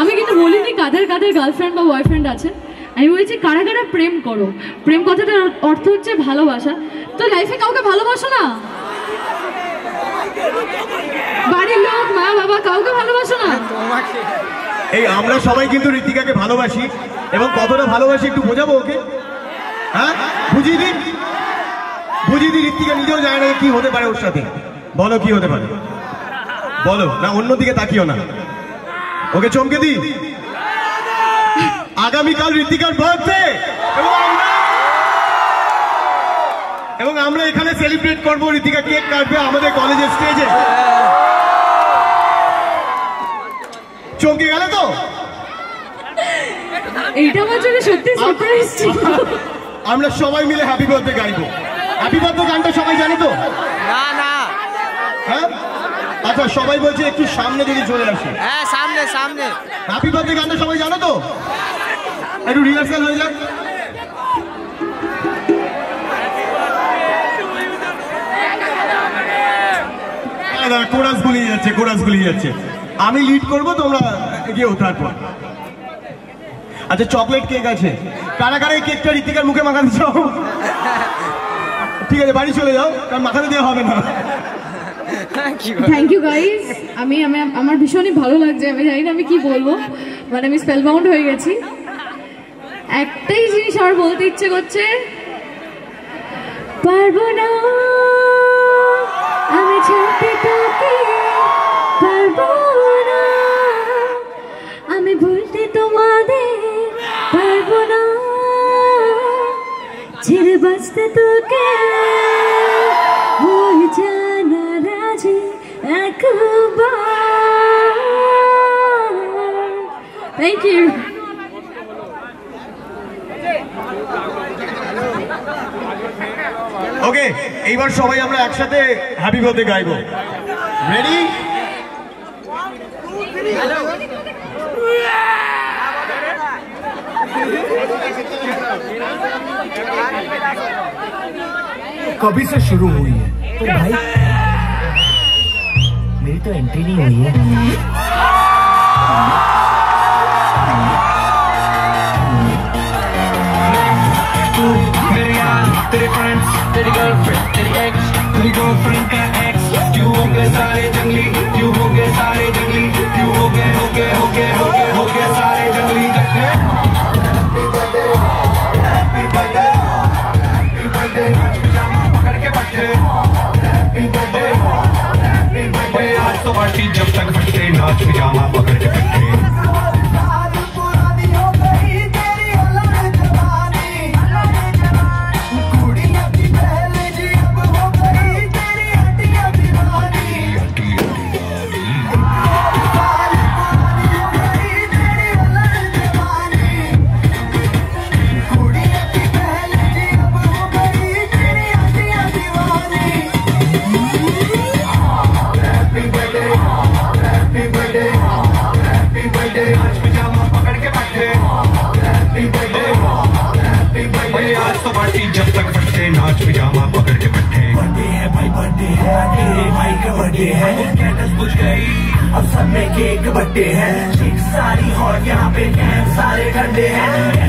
আমি কিন্তু বলিনি কাদের কাদের গার্লফ্রেন্ড বা বয়ফ্রেন্ড আছে আমি বলেছি কারা কারা প্রেম করো। প্রেম কথাটার অর্থ হচ্ছে ভালোবাসা। তো লাইফে কাউকে ভালোবাসো না? বাড়ির লোক, মা, বাবা, কাউকে ভালোবাসো না? এই আমরা সবাই কিন্তু ঋতিকাকে ভালোবাসি। এবং কতটা ভালোবাসি একটু বোঝাবো ওকে? হ্যাঁ? বুঝিয়ে দিন। বুঝিয়ে দিন, ঋতিকা নিজেও জানে না কি হতে পারে ওর সাথে। বলো কি হতে পারে? বলো, না অন্যদিকে তাকিও না। ওকে চমকে দিই আগামীকাল ঋতিকার বার্থডে। এবং আমরা এখানে সেলিব্রেট করব ঋতিকা কেক কাটবে আমাদের কলেজের স্টেজে চমকে গেল তো? এইটা আমার জন্য সত্যি সারপ্রাইজ ছিল। আমরা সবাই মিলে হ্যাপি বার্থডে গাইবো। হ্যাপি বার্থডে গানটা সবাই জানে তো? না না। হ্যাঁ? আচ্ছা সবাই বলছে একটু সামনে যদি চলে আসে। হ্যাঁ সামনে সামনে। হ্যাপি বার্থডে গানটা সবাই জানো তো? একটু রিহার্সাল হয়ে যাক। কোরাস গুলিয়ে যাচ্ছে কোরাস গুলিয়ে যাচ্ছে। আমি লিড করব তোমরা গিয়ে তারপর। আচ্ছা চকলেট কেক আছে। কারা কারা এই কেকটা ঋতিকার মুখে মাখাতে চাও? ঠিক আছে বাড়ি চলে যাও কারণ মাখাতে দেওয়া হবে না। থ্যাংক ইউ গাইস আমি আমি, আমার ভীষণই ভালো লাগছে, আমি জানি না আমি কি বলব। মানে আমি স্পেল বাউন্ড হয়ে গেছি। একটাই জিনিস আমার বলতে ইচ্ছে করছে, পারব না। আমি ছাড়তে তোকে পারব না। আমি ভুলতে তোমাদের পারব না। ছেড়ে বাঁচতে তোকে থ্যাংক ইউ ওকে এইবার সবাই আমরা একসাথে হ্যাপি বার্থডে গাইবো রেডি कभी से शुरू हुई है तो भाई मेरी तो एंट्री नहीं हुई है तेरी गर्लफ्रेंड का एक्स क्यों हो गए सारे जंगली क्यों हो गए सारे जंगली क्यों हो गए हो गए हो गए हो गए हो गए सारे जंगली इकट्ठे पकड़ के पट्टे आज तो पार्टी जब तक फटते, नाच पिजामा पकड़ के फटते पिजामा पकड़ के बैठे बर्थडे है भाई बर्थडे है। तेरे भाई का बर्थडे है। कैटस बुझ गई। अब सब में केक बर्थडे है। सारी हॉट यहाँ पे सारे ठंडे हैं।